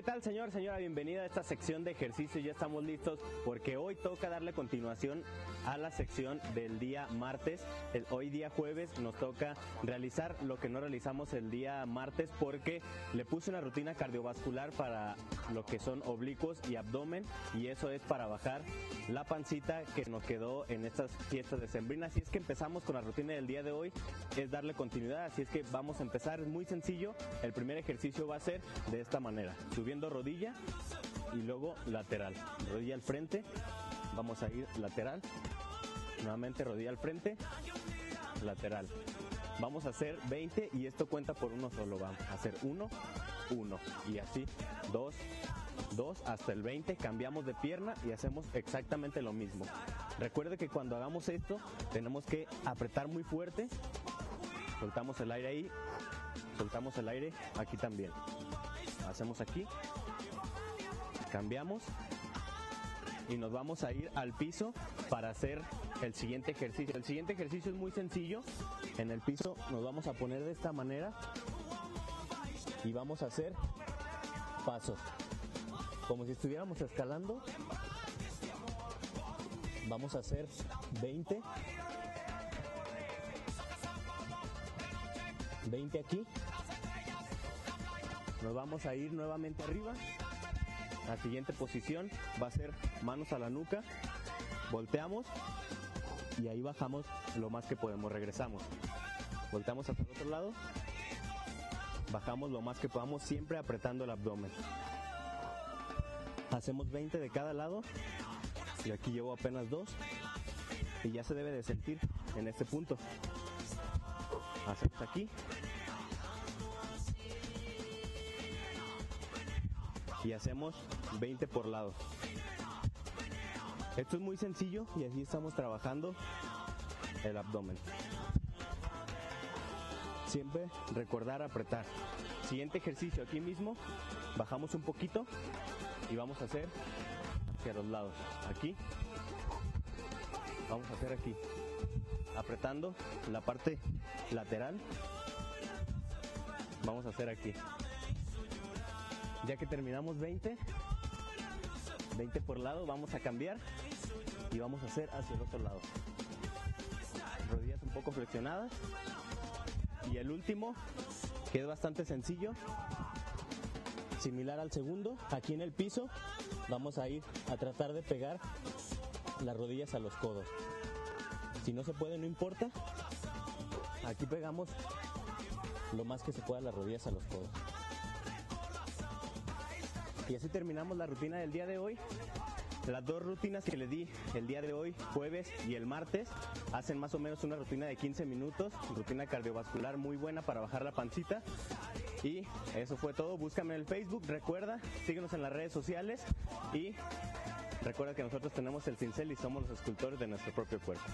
¿Qué tal, señor, señora? Bienvenida a esta sección de ejercicio. Ya estamos listos porque hoy toca darle continuación a la sección del día martes. El- hoy día jueves nos toca realizar lo que no realizamos el día martes porque le puse una rutina cardiovascular para lo que son oblicuos y abdomen y eso es para bajar la pancita que nos quedó en estas fiestas decembrinas. Así es que empezamos con la rutina del día de hoy, es darle continuidad, así es que vamos a empezar, es muy sencillo. El primer ejercicio va a ser de esta manera, subiendo rodilla y luego lateral. Rodilla al frente, vamos a ir lateral, nuevamente rodilla al frente, lateral. Vamos a hacer 20 y esto cuenta por uno solo. Vamos a hacer 1, 1 y así 2, 2 hasta el 20. Cambiamos de pierna y hacemos exactamente lo mismo. Recuerde que cuando hagamos esto tenemos que apretar muy fuerte. Soltamos el aire ahí, soltamos el aire aquí también. Hacemos aquí, cambiamos y nos vamos a ir al piso para hacer el siguiente ejercicio. El siguiente ejercicio es muy sencillo. En el piso nos vamos a poner de esta manera y vamos a hacer pasos. Como si estuviéramos escalando. Vamos a hacer 20. 20 aquí. Nos vamos a ir nuevamente arriba. La siguiente posición va a ser manos a la nuca. Volteamos y ahí bajamos lo más que podemos. Regresamos. Volteamos hacia el otro lado. Bajamos lo más que podamos, siempre apretando el abdomen. Hacemos 20 de cada lado. Y aquí llevo apenas dos. Y ya se debe de sentir en este punto. Hacemos aquí. Y hacemos 20 por lado. Esto es muy sencillo y así estamos trabajando el abdomen. Siempre recordar apretar. Siguiente ejercicio aquí mismo. Bajamos un poquito y vamos a hacer hacia los lados. Aquí. Vamos a hacer aquí. Apretando la parte lateral. Vamos a hacer aquí. Ya que terminamos 20, 20 por lado, vamos a cambiar y vamos a hacer hacia el otro lado. Rodillas un poco flexionadas. Y el último, que es bastante sencillo, similar al segundo, aquí en el piso, vamos a ir a tratar de pegar las rodillas a los codos. Si no se puede, no importa. Aquí pegamos lo más que se pueda las rodillas a los codos. Y así terminamos la rutina del día de hoy. Las dos rutinas que le di el día de hoy, jueves y el martes, hacen más o menos una rutina de 15 minutos, rutina cardiovascular muy buena para bajar la pancita. Y eso fue todo. Búscame en el Facebook, recuerda, síguenos en las redes sociales y recuerda que nosotros tenemos el cincel y somos los escultores de nuestro propio cuerpo.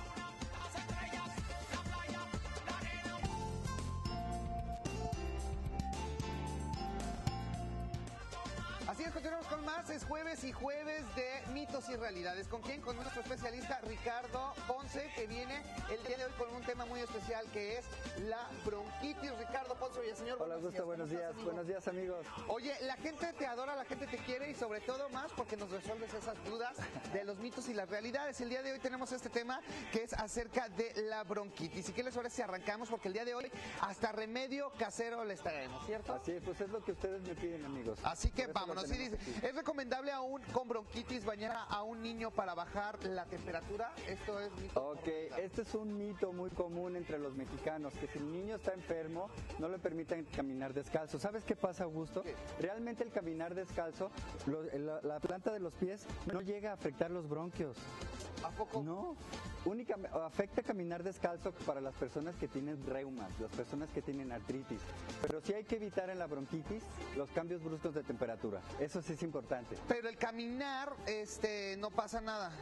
Continuamos con más. Es jueves y jueves de mitos y realidades. ¿Con quién? Con nuestro especialista Ricardo Ponce, que viene el día de hoy con un tema muy especial que es la bronquitis. Ricardo Ponce, oye, señor. Hola, Augusto, buenos ¿Cómo estás, días. Buenos días, amigos. Oye, la gente te adora, la gente te quiere y sobre todo más porque nos resuelves esas dudas de los mitos y las realidades. El día de hoy tenemos este tema que es acerca de la bronquitis. ¿Y qué les parece si arrancamos? Porque el día de hoy hasta remedio casero les traemos, ¿cierto? Así es, pues es lo que ustedes me piden, amigos. Así que vámonos. Dice. ¿es recomendable aún con bronquitis bañar a un niño para bajar la temperatura? Esto es mito. Ok, este es un mito muy común entre los mexicanos, que si el niño está enfermo, no le permitan caminar descalzo. ¿Sabes qué pasa, Augusto? ¿Qué? Realmente el caminar descalzo, lo- la, la planta de los pies no llega a afectar los bronquios. ¿A poco? No, únicamente afecta caminar descalzo para las personas que tienen reumas, las personas que tienen artritis. Pero sí hay que evitar en la bronquitis los cambios bruscos de temperatura. Eso sí es importante. Pero el caminar, este, no pasa nada.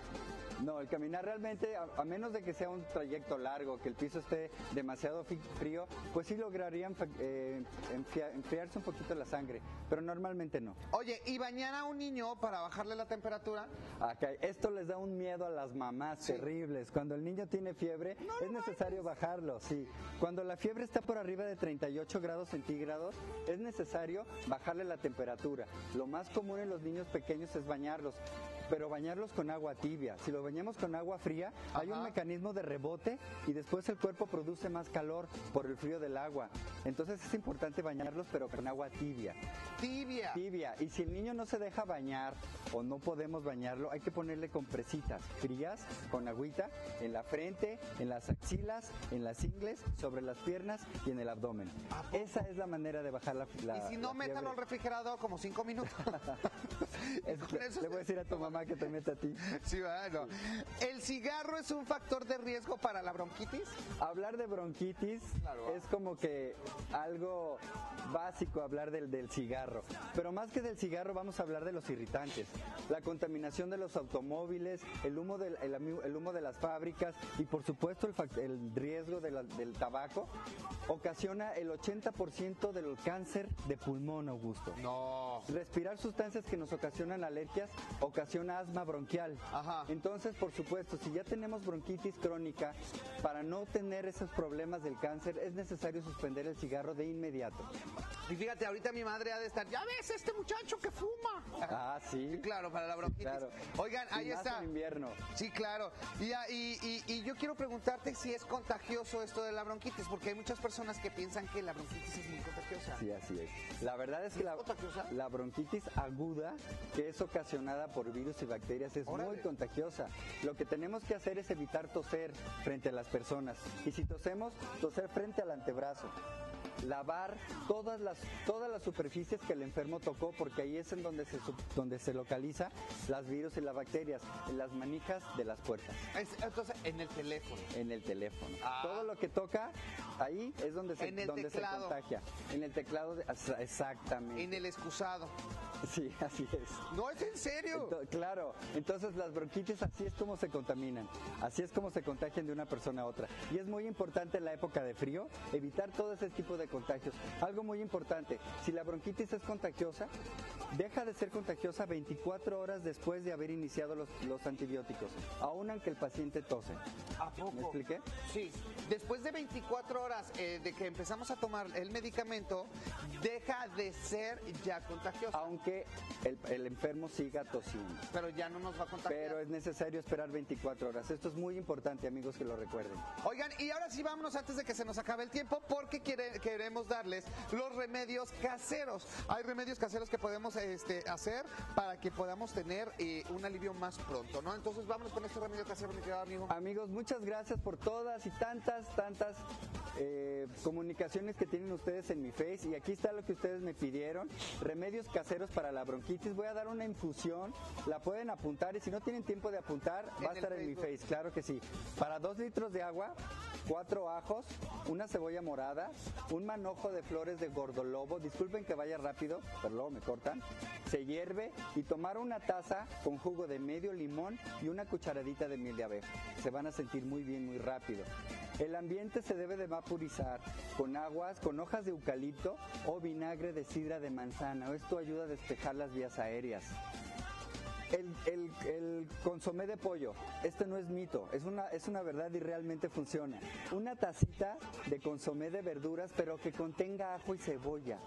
No, el caminar realmente, a, a menos de que sea un trayecto largo, que el piso esté demasiado frío, pues sí lograrían eh, enfria- enfriarse un poquito la sangre, pero normalmente no. Oye, ¿y bañar a un niño para bajarle la temperatura? Acá, esto les da un miedo a las mamás Sí. terribles. Cuando el niño tiene fiebre, es necesario bajarlo, sí. Cuando la fiebre está por arriba de 38 grados centígrados, es necesario bajarle la temperatura. Lo más común en los niños pequeños es bañarlos, pero bañarlos con agua tibia. Si lo bañamos con agua fría, hay un mecanismo de rebote y después el cuerpo produce más calor por el frío del agua. Entonces es importante bañarlos, pero con agua tibia. Tibia. Tibia. Y si el niño no se deja bañar o no podemos bañarlo, hay que ponerle compresitas frías con agüita en la frente, en las axilas, en las ingles, sobre las piernas y en el abdomen. Esa es la manera de bajar la, la y si no, métalo al refrigerador como cinco minutos. Es- le voy a decir a tu mamá que te meta a ti. sí, bueno. ¿El cigarro es un factor de riesgo para la bronquitis? Hablar de bronquitis Claro. es como que algo básico hablar del, del cigarro. Pero más que del cigarro vamos a hablar de los irritantes. La contaminación de los automóviles, el humo, del, el, humo de las fábricas y por supuesto el, riesgo de la- del tabaco ocasiona el 80% del cáncer de pulmón, Augusto. No. Respirar sustancias que nos ocasionan alergias ocasiona asma bronquial. Ajá. Entonces, por supuesto, si ya tenemos bronquitis crónica, para no tener esos problemas del cáncer es necesario suspender el cigarro de inmediato. Y fíjate, ahorita mi madre ha de estar, ya ves, este muchacho que fuma. Ah, sí. Sí, claro, para la bronquitis. Claro. Oigan, ahí más está. en invierno. Sí, claro. Y, ah, y- y- y yo quiero preguntarte si es contagioso esto de la bronquitis, porque hay muchas personas que piensan que la bronquitis es muy contagiosa. Sí, así es. La verdad es que la, contagiosa? la bronquitis aguda, que es ocasionada por virus y bacterias, es Órale. muy contagiosa. Lo que tenemos que hacer es evitar toser frente a las personas. Y si tosemos, toser frente al antebrazo. Lavar todas las, todas las superficies que el enfermo tocó, porque ahí es en donde se, donde se localiza las virus y las bacterias, en las manijas de las puertas Es- entonces, en el teléfono. en el teléfono. Ah. Todo lo que toca ahí es donde se, En el donde se contagia. En el teclado, de- exa- exactamente. En el excusado. Sí, así es. No, es en serio. Claro, entonces las bronquitis así es como se contaminan, así es como se contagian de una persona a otra. Y es muy importante en la época de frío evitar todo ese tipo de contagios. Algo muy importante, si la bronquitis es contagiosa, deja de ser contagiosa 24 horas después de haber iniciado los, los antibióticos, aun aunque el paciente tose. ¿A poco? ¿Me expliqué? Sí. Después de 24 horas eh, de que empezamos a tomar el medicamento, deja de ser ya contagioso. Aunque el, el enfermo siga tosiendo. Pero ya no nos va a contagiar. Pero es necesario esperar 24 horas. Esto es muy importante, amigos, que lo recuerden. Oigan, y ahora sí vámonos antes de que se nos acabe el tiempo porque quiere- queremos darles los remedios caseros. Hay remedios caseros que podemos este, hacer para que podamos tener eh, un alivio más pronto, ¿no? Entonces vámonos con este remedio casero, mi querido amigo. Amigos, muchas gracias por todas y tantas, tantas eh, comunicaciones que tienen ustedes en mi face. Y aquí está lo que ustedes me pidieron. Remedios caseros para la bronquitis. Voy a dar una infusión. La pueden apuntar y si no tienen tiempo de apuntar, En va a estar en mi face. Claro que sí. Para dos litros de agua, cuatro ajos, una cebolla morada, un manojo de flores de gordolobo. Disculpen que vaya rápido, pero luego me cortan. Se hierve y tomar una taza con jugo de medio limón y una cucharadita de miel de abeja. Se van a sentir muy bien, muy rápido. El ambiente se debe de vaporizar con aguas, con hojas de eucalipto o vinagre de sidra de manzana. Esto ayuda a despejar las vías aéreas. El, el- el consomé de pollo, este no es mito, es una, es una verdad y realmente funciona. Una tacita de consomé de verduras, pero que contenga ajo y cebolla.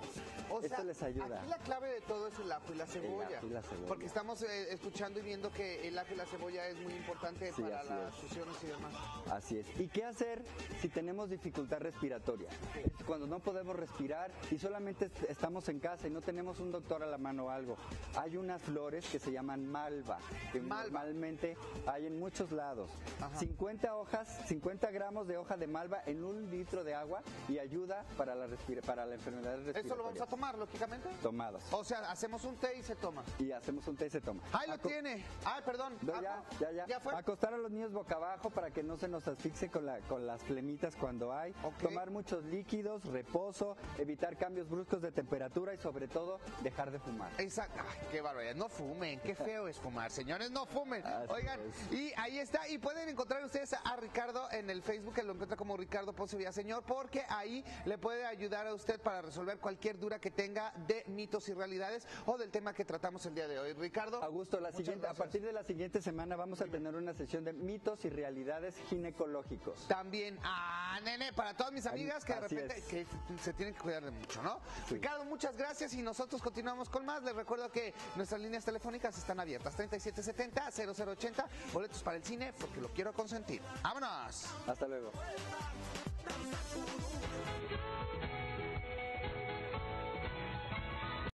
O Esto sea, les ayuda. Aquí la clave de todo es el ajo y la cebolla. ajo y la cebolla. Porque estamos eh, escuchando y viendo que el ajo y la cebolla es muy importante Sí, para las es. fusiones y demás. Así es. ¿Y qué hacer si tenemos dificultad respiratoria? Es Cuando no podemos respirar y solamente est- estamos en casa y no tenemos un doctor a la mano o algo. Hay unas flores que se llaman malva, que Malva. normalmente hay en muchos lados. Ajá. 50 hojas, 50 gramos de hoja de malva en un litro de agua y ayuda para la, para la enfermedad respiratoria. Esto lo vamos a tomar, lógicamente. Tomadas. O sea, hacemos un té y se toma. Y hacemos un té y se toma. ¡Ahí lo tiene! ¡Ay, perdón! No, ya, ya, ya. ¿Ya fue? Acostar a los niños boca abajo para que no se nos asfixie con, la, con las flemitas cuando hay. Tomar muchos líquidos, reposo, evitar cambios bruscos de temperatura y sobre todo dejar de fumar. Exacto. Ay, qué barbaridad. No fumen, qué feo. Feo es fumar, señores, no fumen. Así Oigan, es. y ahí está, y pueden encontrar ustedes a Ricardo en el Facebook, que lo encuentra como Ricardo Ponce Villaseñor, porque ahí le puede ayudar a usted para resolver cualquier duda que tenga de mitos y realidades o del tema que tratamos el día de hoy. Ricardo. Augusto, la siguiente, a partir de la siguiente semana vamos a tener una sesión de mitos y realidades ginecológicos. También a nene, para todas mis amigas que de Así repente que se tienen que cuidar de mucho, ¿no? Sí. Ricardo, muchas gracias y nosotros continuamos con más. Les recuerdo que nuestras líneas telefónicas están abiertas. 3770-0080, boletos para el cine porque lo quiero consentir. ¡Vámonos! Hasta luego.